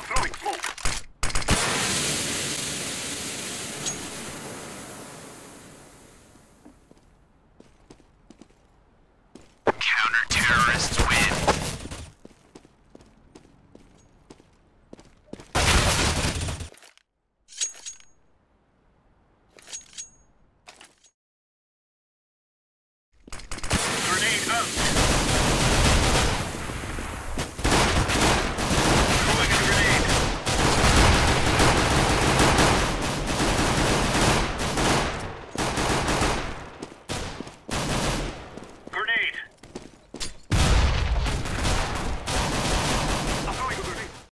now. Throwing